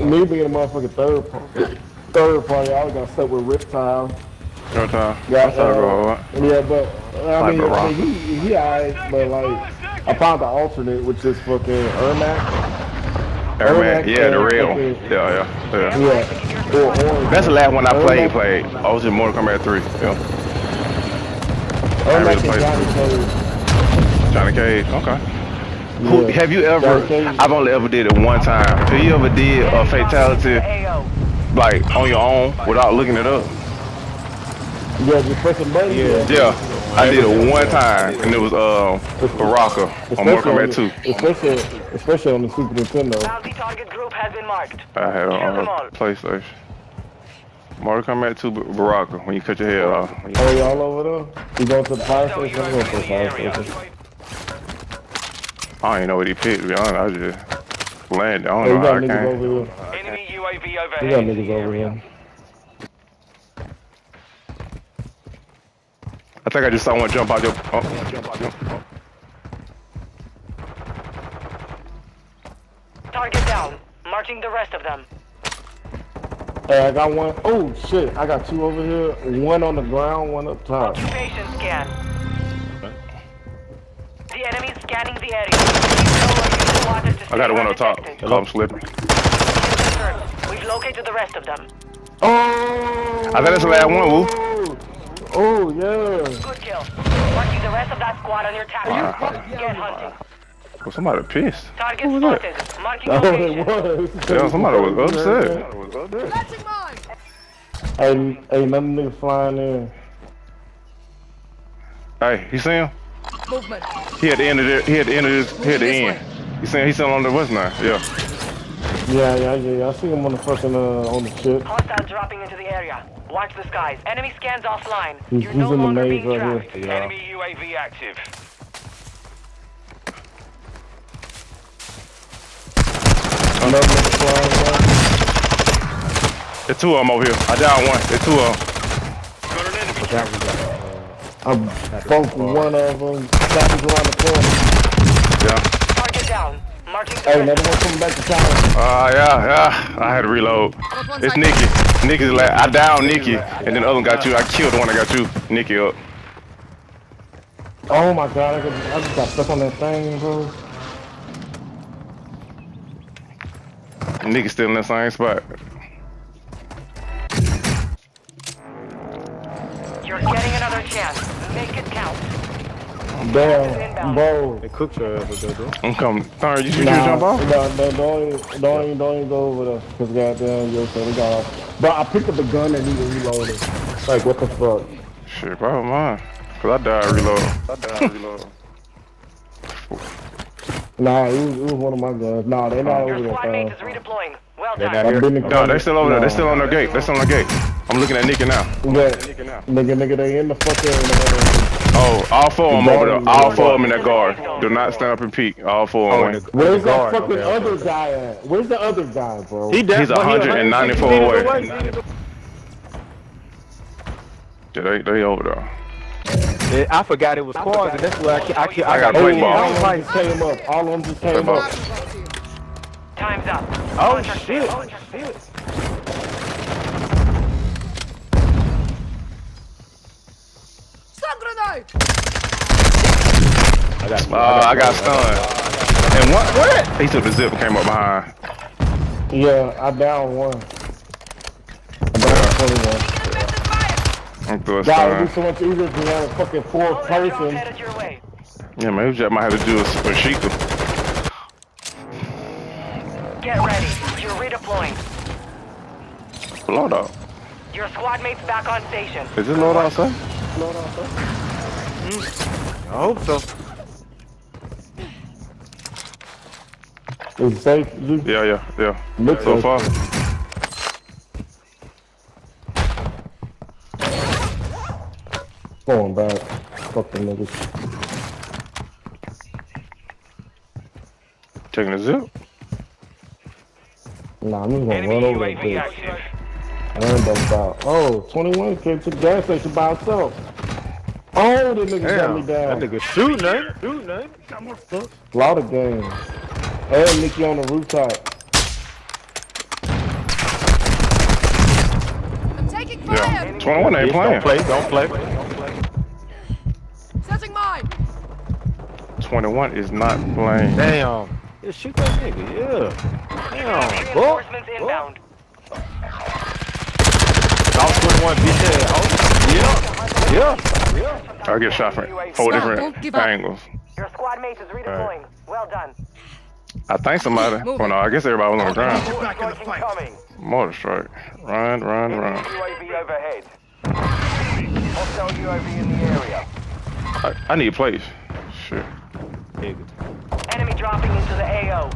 Me being a motherfucking third party, third party, I got stuck with Reptile. Time. Yeah, That's how I go. uh, yeah, but I Like mean. I mean, he he alright, but like I found the alternate, which is fucking Ermac. Ermac Yeah, the real. Yeah, yeah, yeah. Yeah, or orange. That's the last one I played. Played. I was in Mortal Kombat 3. Yeah. Ermac really and. Johnny Cage. Johnny Cage. Okay. Who, Yeah. have you ever? I've only ever did it one time. Have you ever did a fatality like on your own without looking it up? Yeah, just pressing buttons. Yeah. Yeah. I did it one time, and it was uh, Baraka on Mortal Kombat 2. the- Especially, especially on the Super Nintendo. Bounty target group has been marked. I had it Kill on them uh, all. PlayStation. Mortal Kombat 2 Bar- Baraka when you cut your head off. Oh, you all over there? You going to the fire station? I'm going to the fire station. I don't even know what he picked. To be honest, I just landed. I Oh, don't you know got how I niggas came. over here. Enemy UAV You got niggas over here. I think I just saw one jump out your. Oh, jump out your. Oh. Target down. Marking the rest of them. Hey, I got one. Oh shit, I got two over here. One on the ground, one up top. Occupation scan. The enemy is scanning the area. Use lower user waters to I got stay one on top. undetected. Call him slipping. We've located the rest of them. Oh! I think that's the last one, Woo. Oh yeah. Good kill. Marking the rest of that squad on your Wow. tactic. Get hunting. Well, somebody pissed. Target Who was that? spotted. Marking Oh, it location. was. Yeah, somebody was upset. Hey, hey, another nigga flying in. Hey, you see him? Movement. He at the end of the. He at the end of this. He at the end. You see him? He's still on the west now. Yeah. Yeah, yeah, yeah, yeah. I see him on the fucking uh, on the ship. Hostile dropping into the area. Watch the skies. Enemy scans offline. He's- You're he's no in the longer maze being right tracked. here. Yeah. Enemy UAV active. Another nigga flying in. There's two of them over here. I down one. There's two of them. I bumped one of them. Copies around the corner. Yeah. Target down. Marking Hey, rest another one coming back to town. Ah, yeah, yeah. I had to reload. It's Nikki. Nikki's like, I downed Nikki, and then the other one got you. I killed the one that got you. Nikki up. Oh my god, I, got, I just got stuck on that thing, bro. Nikki's still in the same spot. You're getting another chance. Make it count. Damn, bro. They cooked your ass with that, though. I'm coming. Sorry, you should Nah, your jump off? No, no, don't, even, don't, even, don't even go over there. Cause goddamn, yo, so we got off. But I picked up a gun and even reloaded. Like, what the fuck? Shit, probably mine. Cause I died reload. I died reload. Nah, it was, it was one of my guns. Nah, they not Your over squad there. mate is redeploying. Well They're not here. been No, they still over there. They Nah. still on their gate. They're still on their gate. I'm looking at Nikki now. Yeah, nigga, nigga, they in the fucking. Uh, Oh, all four of them over there. All four of them in that guard. Guard. Do not stand up and peek. All four Oh, of in them. the, where's the that fucking Okay, okay. other guy at? Where's the other guy, bro? He dead, He's but he 194 away. Yeah, they, they over there. Yeah, I forgot it was cars, and that's why I, ca- I, ca- I I got got play oh, ball. all of them just came up. All of them just Play came ball. up. Time's up. Oh Contract shit! failed. Stun grenade! I got, Uh, I got stunned. And what? What? He took the zip and came up behind. Yeah, I down one. I down 21. I'm through a God, it'd be so much easier if we had a fucking four All heroes person. headed your way. Yeah, man, just might have to do a, a Sheikah. Load out. Your squad mate's back on station. Is this load out, sir? I hope so. It's safe. You Yeah, yeah, yeah. look So safe. far. Going back. Fucking niggas. Taking the zip. Nah, I'm just gonna Enemy run over that and that's out. Oh, 21 came to the gas station by himself. Oh, that nigga Damn, got me down. That nigga shooting, man. Shooting, man. Got more stuff. A lot of games. And Nikki on the rooftop. I'm taking fire. Yeah. 21 ain't playing. Don't play, don't play. Setting mine. 21 is not playing. Damn. Yeah, shoot that nigga, yeah. Damn. Reinforcements inbound. Oh. 21 bitch ass. Oh, yeah. Yeah. I get shot from four Stop, different don't give up. angles. Your squad mate is redeploying. Well done. I think somebody. Well, no, I guess everybody was on the ground. Back in the fight. Mortar strike. Run, run, run. UAV overhead. Hostile UAV in the area. I, I need place. Shit. Nigga. Enemy dropping into the AO.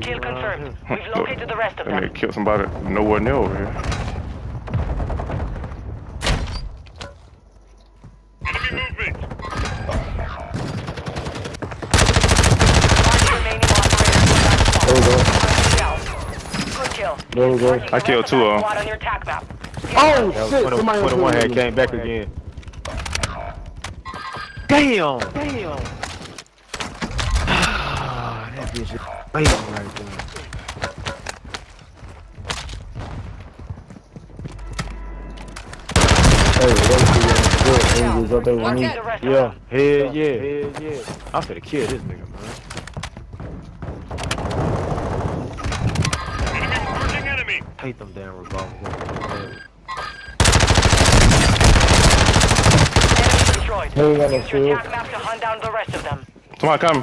Kill confirmed. We've located the rest of That them. nigga killed somebody nowhere near over here. Five remaining operators. There we go. Good kill. There we go. I killed two of 'em. Squad on your attack map. Oh That was shit! 20, Somebody 21 had was came back again. Damn. Damn. Ah, that bitch is waiting right there. Hey, wait for your good angels up there with me. The Yeah, hell yeah, hell yeah. I'm finna kill this nigga, man. Hate them damn revolvers. Hey, we got no Use your shield. attack map to hunt down the rest of them. Somebody coming.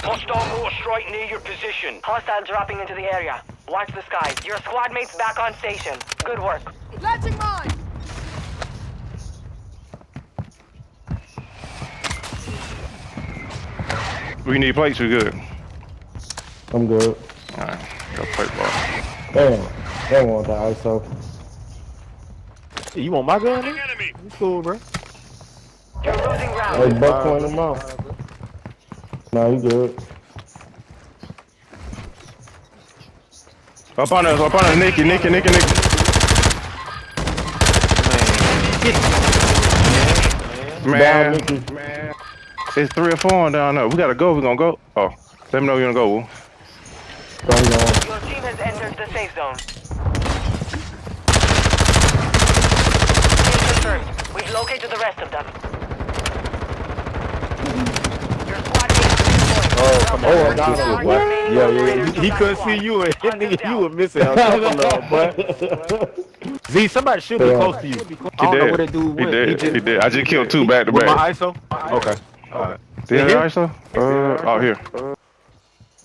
Hostile mortar strike near your position. Hostile dropping into the area. Watch the skies. Your squad mates back on station. Good work. Planting We need plates. We good. I'm good. Alright. Got plate ball. Damn. They want the ISO. You want my gun, nigga? You cool, bro. You're losing Hey, round. buck point them out. Nah, you good. Up on us. Up on us. Nicky, Nicky, Nicky, Nicky. Down, Man. Nicky. Man. It's three or four down there. We gotta go. We gonna go. Oh. Let me know you're gonna go. Your team has entered the safe zone. Confirmed. We've located the rest of them. Your squad. Oh, come on. Oh, it, Mark the Yeah, yeah, yeah. He couldn't see you, and nigga, you down. were missing of boy. Z, somebody should be close to you. I He don't know what that dude He did. He did. I just killed two back to back. my ISO? Okay. Alright. Did he Here? ISO? Uh, oh, here.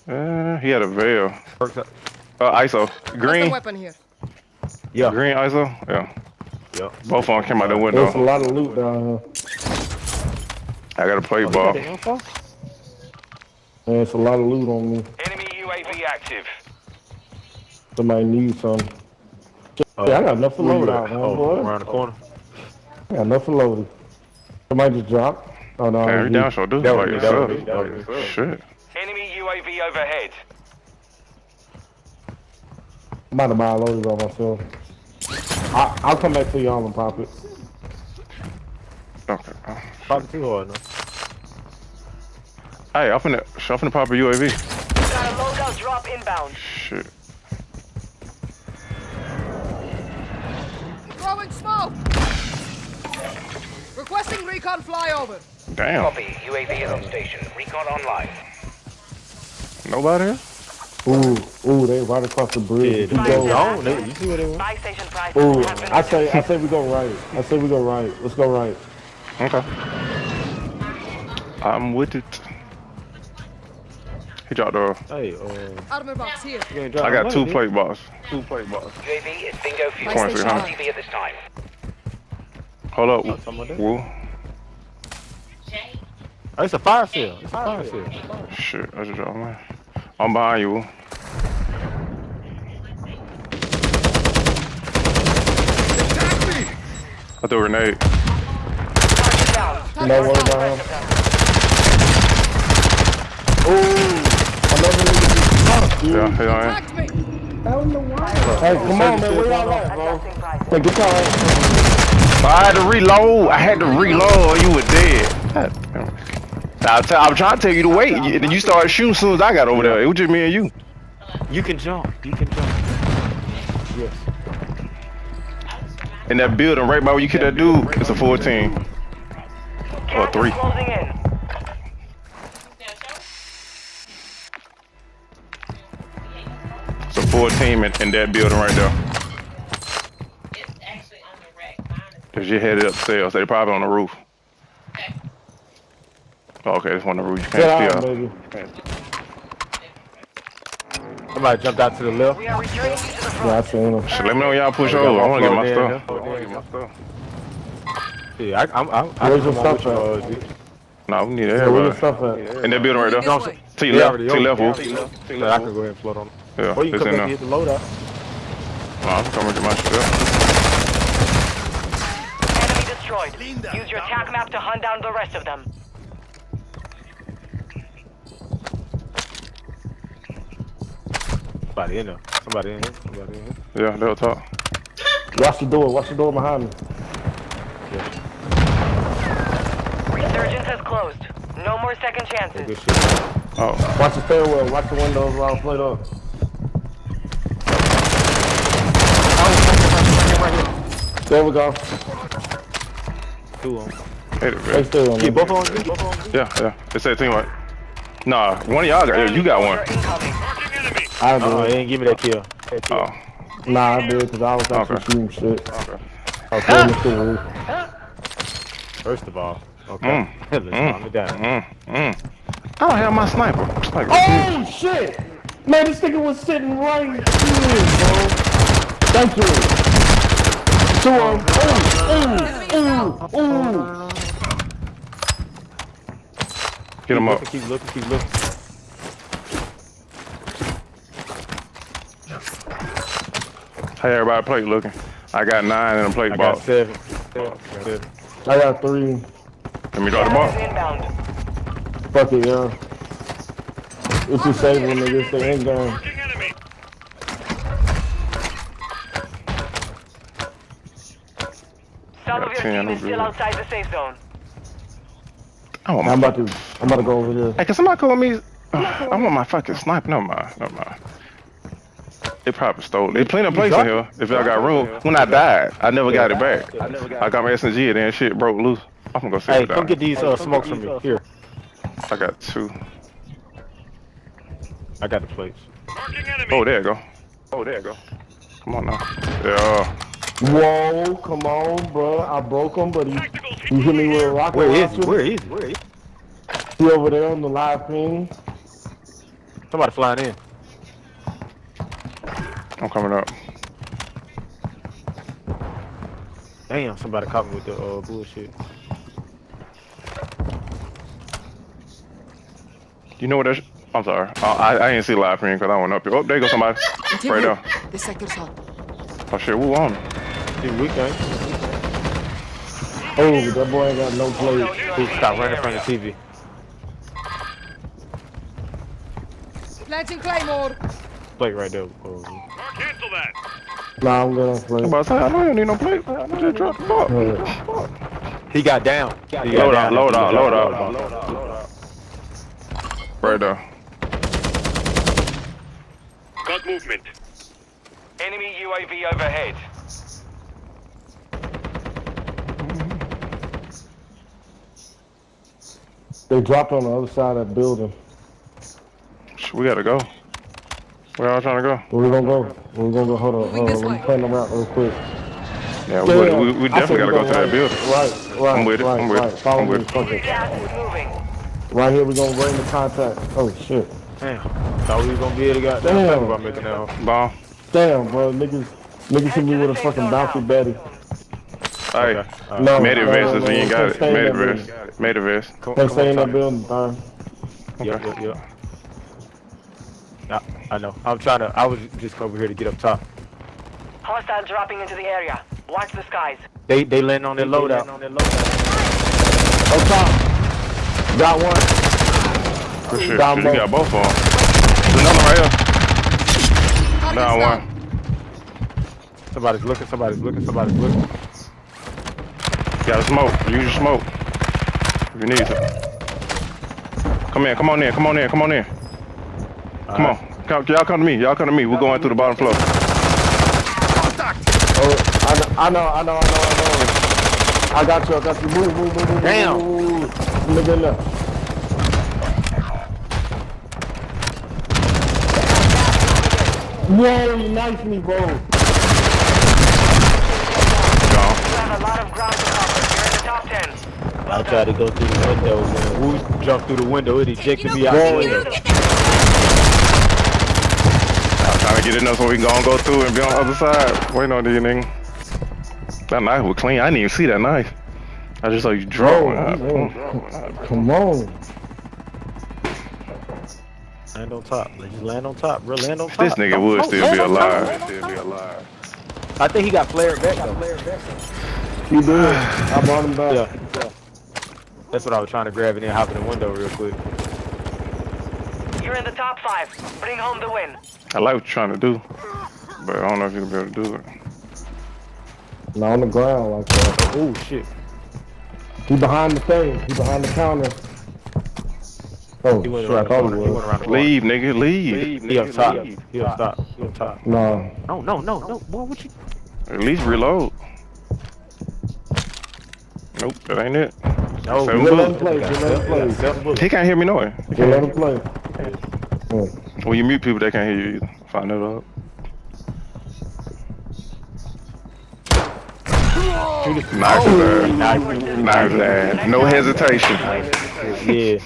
Uh, he had a veil. Works. Uh, ISO. Green. weapon here. Yeah. Green ISO? Yeah. Yeah. Both of them came out the window. There's a lot of loot down here. I got to play ball. Man, it's a lot of loot on me. Enemy UAV active. Somebody needs some. Yeah, I got enough for Where you load at? out, man, Oh, boy. around the corner. I got enough for loaded. Somebody just dropped. Oh no, Man, it's you down so do it That by was me, that yourself. was that was me. Shit. Enemy UAV overhead. I'm about to buy a loaded by myself. I, I'll come back to y'all and pop it. Okay. Uh, Talking too hard, no? Hey, I'm finna, I'm finna pop a UAV. Got a loadout drop inbound. Shit. Throwing smoke. Requesting recon flyover. Damn. Copy. UAV is on station. Recon online. Nobody here? Ooh, ooh, they right across the bridge. them We go, on, they- you see what they want? Buy station prices ooh, I say, I say we go right. I say we go right. Let's go right. Okay. I'm with it. He dropped the. Hey, uh, Armor box here. you ain't drop I got two plate box. Two plate box. UAV is bingo fuel. Buy station huh? high. TV at this time. Hold up. something. Woo. Oh, it's a fire sale. It's a fire sale. Shit, I just dropped mine. I'm behind you. Woo. I threw a grenade. Target down. No worry about him. Ooh, another nigga. Yeah, yeah, I am. Attacked me. Hey, come on, man. Where y'all at, bro? Adjusting prices. Hey, get y'all I had to reload. I had to reload or you were dead. God damn it. I tell, I'm trying to tell you to wait. And then you started shooting as soon as I got over there. It was just me and you. You can jump. You can jump. Yes. in that building right by where you kill that dude, it's a full team. Gas is three. It's a full team in, in that building right there. It's actually on the rack. Mine is Cause you headed upstairs, so they probably on the roof. Oh, okay, it's on the roof. You out, can't steal. baby. Somebody jumped out to the left. We are returning to the Yeah, I front. seen him. Shit, let me know when y'all push Yeah, over. I wanna get my stuff. yeah. I wanna get my stuff. Yeah, I, I'm, I'm, I Where's can your stuff with you, uh, No, we need Yeah, where your everybody. stuff at? In that building right there. This way. To your They left, already to your over. left, Wolf. So I can go ahead and float on. Yeah, Or you it's can in come back and there. hit the loadout. No, I'm coming to my stuff. Enemy destroyed. Use your attack map to hunt down the rest of them. Somebody in there. Somebody in here. Somebody in here. Yeah, they'll talk. Watch the door. Watch the door behind me. Resurgence has closed. No more second chances. Good. Oh, Watch the stairwell. Watch the windows while I play up. There we go. Two of them. hit it, Stay still. Yeah, man. both of them. G? Both of them. Yeah, yeah. It's that team right. Nah, one of y'all got. Yeah, you got one. Incoming. I Oh, did. they didn't give me that kill. That kill. Oh, Nah, I did because I was actually Okay. shooting shit. okay. I was throwing the shit away. First of all. Okay. Mm, Let's mm, calm it down. Mm, mm. I don't have my sniper. Like, Oh shit! Man, this nigga was sitting right here, bro. Thank you. Two of them. Ooh, ooh, ooh. Get him up. Keep looking, keep looking. Hey, everybody, plate looking. I got nine in a plate I got box. seven. Seven. seven. I got three. Let me drop the Gas ball. inbound. Fuck it, yeah. It's just saving niggas. They ain't done. Some Got of your team is still outside the safe zone. I want I'm about to. I'm about to go over there. Hey, can somebody call me? I want my fucking sniper. No mind. No mind. They probably stole it. There's plenty of places in here. If y'all got room. When I died, I never got it back. I got my SNG and then shit broke loose. I'm gonna go sit Hey, it come down. get these uh, smokes from me. Here. I got two. I got the plates. Oh, there you go. Oh, there you go. Come on now. Yeah. Whoa, come on, bro. I broke him, but he, he hit me with a rocket Where is he? Where is he? Where is he? He over there on the live ping. Somebody flying in. I'm coming up. Damn, somebody caught me with the uh, bullshit. You know what that's... I'm sorry. I, I, I didn't see live stream because I went up here. Oh, there goes somebody. Right there. The sector's hot. Oh, shit. Who on? See, we can. Oh, that boy ain't got no plate. Who stop front of the TV? Planting Claymore. Plate right there. Uh, Nah, I'm gonna play. I'm about to say, I know you don't need no plate. I just dropped the ball. He got down. He got Load out, down. load He out, got load down. out. Right there. Got movement. Enemy UAV overhead. they dropped on the other side of that building. Shit, We gotta go. Where y'all trying to go? Where we gonna go? Where we gonna go? Hold on, hold this on. Let me way. plan them out real quick. Yeah, we, Yeah, we, we definitely gotta go we to that building. Right, right, I'm with it, right, I'm with it. Follow I'm me, with it. fuck it. Gas is moving. Right here, we gonna bring the contact. Oh shit. Damn. Thought we was gonna be able to get Damn. that about making that. Bomb. Damn, bro, niggas, niggas hit me with a fucking bouncy Betty. Hey, Okay. Uh, No, made it no, vest no, if no, you ain't can't got it. stay in Made it that vest. building. Made it vest. come, Can't come stay in on, that building, Thon. Yep, yep, yep. Yeah, I know. I'm trying to. I was just over here to get up top. Hostiles dropping into the area. Watch the skies. They they land on their loadout. Up top. Got one. For sure. Down Shit, you low. got both of them. There's another right here. Target's Down down. one. Somebody's looking. Somebody's looking. Somebody's looking. Got a smoke. Use your smoke. If you need to. Come in, come on in, come on in, come on in. Come on. Come, y'all come to me. Y'all come to me. We're going through the bottom floor. Oh, I know, I know, I know, I know. I got you, I got you. Move, move, move, move. Damn. Move, move, move. Nigga in. Whoa, you knifed me, bro. Gone. You have a lot of ground to cover. You're in the top 10. I tried to go through the window. When Woo jumped through the window, it ejected me out Whoa. the window. I'm trying to get in there so we can go and go through and be on the other side. Wait on these nigga. That knife was clean. I didn't even see that knife. I just saw you draw. Bro, bro, come on. Land on top. Like, Just land on top, bro. Land on top. This nigga would still be alive. Still be alive. I think he got flared back though. He did. I brought him back. Yeah. That's what I was trying to grab and then hop in the window real quick. You're in the top 5. Bring home the win. I like what you're trying to do, but I don't know if you're gonna be able to do it. Not on the ground like that. Oh shit. He behind the thing. He behind the counter. Oh, He went shit, I around the thought corner. he He went was. around the corner. Leave, nigga, leave. He up top. He up top. He up top. No. No, no, no, no. Boy, what you? At least reload. Nope, that ain't it. No, Seven Just let bullets. him play. Just let him play. He can't hear me knowing. Just let him play. When you mute people, they can't hear you either. Find that out. Nice there. Nice there. No hesitation. Yeah.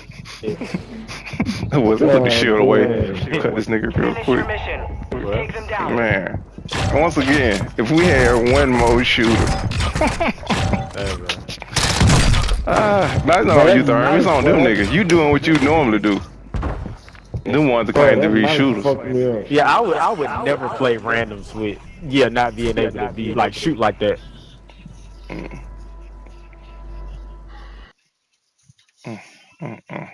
was put the shield away. man. Cut this nigga real Finish your quick. mission. Take them down. Man. Once again, if we had one more shooter. Hey, bro. Ah, that's not on you, Thurman. It's on them niggas. You doing what you normally do. Them ones that claim to that be knife shooters. fucked. Yeah, I would. I would never play randoms with. Yeah, not being able to be like shoot like that. Mm. Mm, mm,